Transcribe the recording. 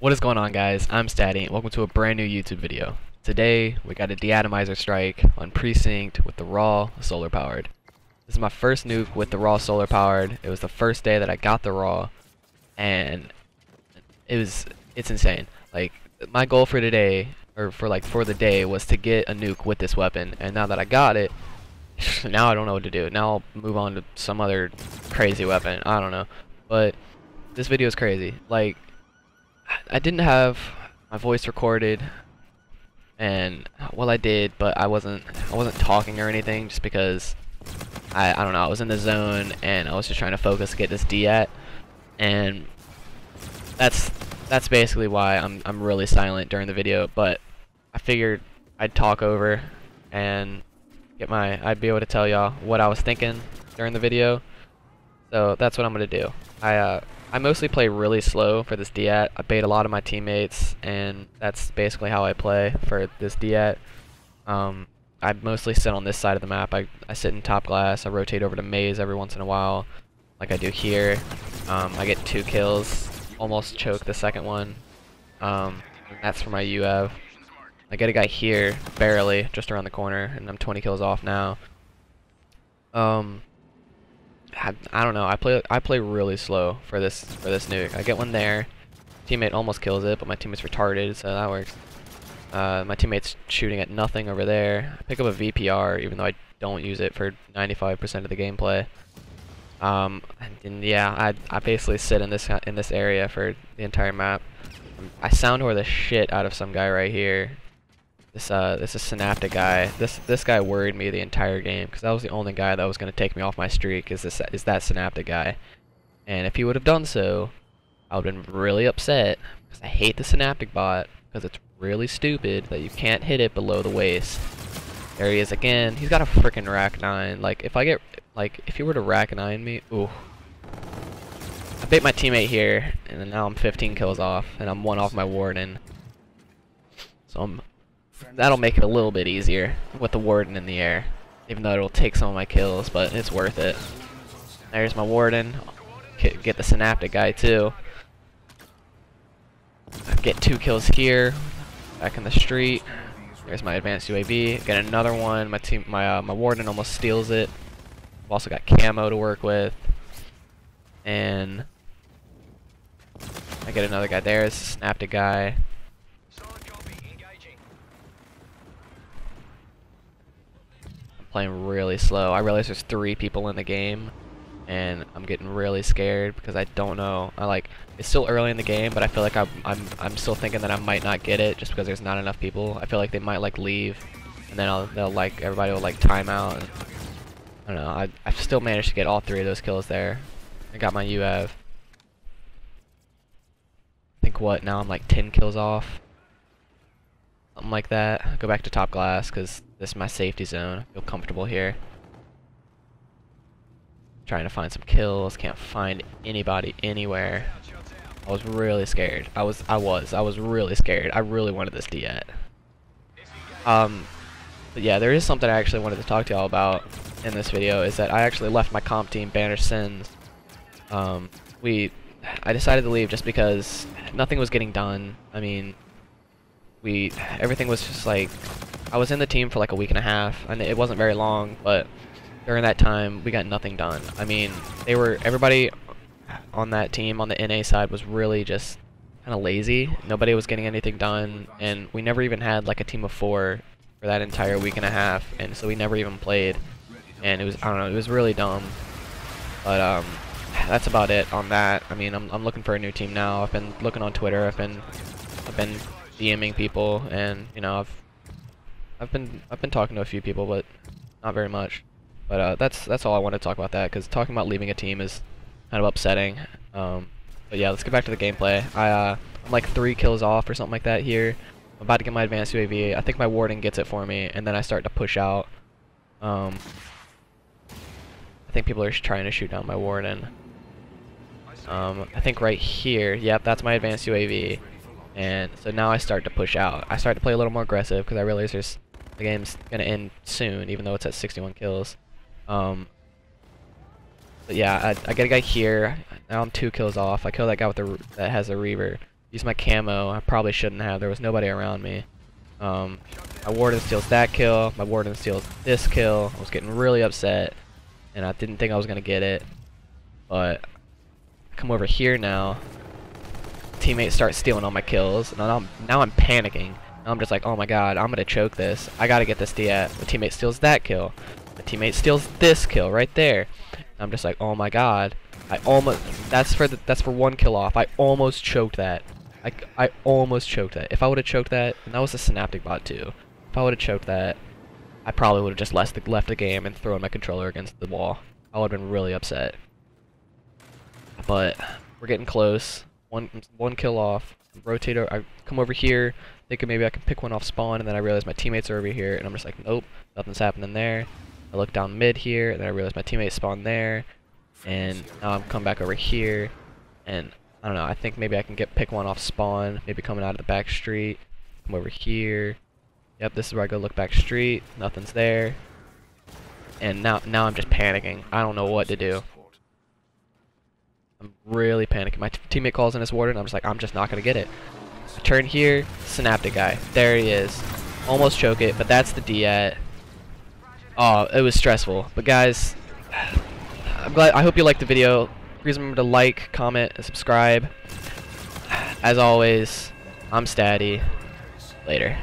What is going on guys? I'm Stattii and welcome to a brand new YouTube video. Today we got a De-Atomizer strike on Precinct with the raw solar powered. This is my first nuke with the raw solar powered. It was the first day that I got the raw and it was it's insane. Like my goal for today or for like for the day was to get a nuke with this weapon and now that I got it now I don't know what to do. Now I'll move on to some other crazy weapon. I don't know. But this video is crazy. Like I didn't have my voice recorded and well I did but I wasn't I wasn't talking or anything just because I, I don't know I was in the zone and I was just trying to focus to get this D at and that's that's basically why I'm I'm really silent during the video but I figured I'd talk over and get my I'd be able to tell y'all what I was thinking during the video. So that's what I'm gonna do. I uh I mostly play really slow for this Diat. I bait a lot of my teammates, and that's basically how I play for this Diat. Um, I mostly sit on this side of the map. I, I sit in top glass. I rotate over to maze every once in a while, like I do here. Um, I get two kills, almost choke the second one. Um, that's for my UAV. I get a guy here, barely, just around the corner, and I'm 20 kills off now. Um, I, don't know. I play I play really slow for this for this nuke. I get one there. Teammate almost kills it, but my teammate's retarded, so that works. Uh, my teammate's shooting at nothing over there. I pick up a VPR, even though I don't use it for 95% of the gameplay. Um, and, and, yeah, I I basically sit in this in this area for the entire map. I sound or the shit out of some guy right here. This uh, this is Synaptic guy. This this guy worried me the entire game because that was the only guy that was gonna take me off my streak. Is this is that Synaptic guy? And if he would have done so, I would have been really upset because I hate the Synaptic bot because it's really stupid that you can't hit it below the waist. There he is again. He's got a freaking rack nine. Like if I get like if he were to rack nine me, ooh. I bait my teammate here, and now I'm 15 kills off, and I'm one off my warden. So I'm That'll make it a little bit easier with the Warden in the air. Even though it'll take some of my kills, but it's worth it. There's my Warden. Get the Synaptic guy too. Get two kills here. Back in the street. There's my advanced UAV. Get another one. My team, my uh, my Warden almost steals it. I've also got camo to work with. And I get another guy there. It's a Synaptic guy. Playing really slow. I realize there's three people in the game, and I'm getting really scared because I don't know. I like it's still early in the game, but I feel like I'm I'm I'm still thinking that I might not get it just because there's not enough people. I feel like they might like leave, and then I'll, they'll like everybody will like time out. And, I don't know. I I still managed to get all three of those kills there. I got my UAV. I think what now I'm like 10 kills off something like that. Go back to top glass because this is my safety zone. I feel comfortable here. Trying to find some kills. Can't find anybody anywhere. I was really scared. I was, I was, I was really scared. I really wanted this Diat. Um, but yeah, there is something I actually wanted to talk to y'all about in this video. Is that I actually left my comp team, Banner Sins. Um, we, I decided to leave just because nothing was getting done. I mean, we everything was just like I was in the team for like a week and a half and it wasn't very long but during that time we got nothing done. I mean they were everybody on that team on the NA side was really just kind of lazy. Nobody was getting anything done and we never even had like a team of four for that entire week and a half and so we never even played. And it was I don't know it was really dumb. But um that's about it on that. I mean I'm, I'm looking for a new team now. I've been looking on Twitter. I've been I've been DMing people, and you know I've I've been I've been talking to a few people, but not very much. But uh, that's that's all I want to talk about that because talking about leaving a team is kind of upsetting. Um, but yeah, let's get back to the gameplay. I uh, I'm like three kills off or something like that here. I'm about to get my advanced UAV. I think my warden gets it for me, and then I start to push out. Um, I think people are trying to shoot down my warden. Um, I think right here, yep, that's my advanced UAV. And so now I start to push out. I start to play a little more aggressive because I realize there's the game's gonna end soon, even though it's at 61 kills. Um, but yeah, I, I get a guy here. Now I'm two kills off. I kill that guy with the that has a reaver. Use my camo. I probably shouldn't have. There was nobody around me. Um, my warden steals that kill. My warden steals this kill. I was getting really upset, and I didn't think I was gonna get it. But I come over here now. Teammates start stealing all my kills, and I'm, now I'm panicking. I'm just like, oh my god, I'm gonna choke this. I gotta get this DAT. My teammate steals that kill. My teammate steals this kill right there. I'm just like, oh my god. I almost that's for the, that's for one kill off. I almost choked that. I, I almost choked that. If I would have choked that, and that was a synaptic bot too. If I would have choked that, I probably would have just left the, left the game and thrown my controller against the wall. I would have been really upset. But we're getting close. One one kill off. Rotate. I come over here, thinking maybe I can pick one off spawn, and then I realize my teammates are over here, and I'm just like, nope, nothing's happening there. I look down mid here, and then I realize my teammates spawn there, and now I'm come back over here, and I don't know, I think maybe I can get pick one off spawn, maybe coming out of the back street, come over here, yep, this is where I go look back street, nothing's there, and now, now I'm just panicking, I don't know what to do. I'm really panicking. My teammate calls in his warden, and I'm just like, I'm just not gonna get it. I turn here, synaptic guy, there he is, almost choke it, but that's the DAT. Oh, it was stressful, but guys, I'm glad. I hope you liked the video. Please remember to like, comment, and subscribe. As always, I'm Stattii. Later.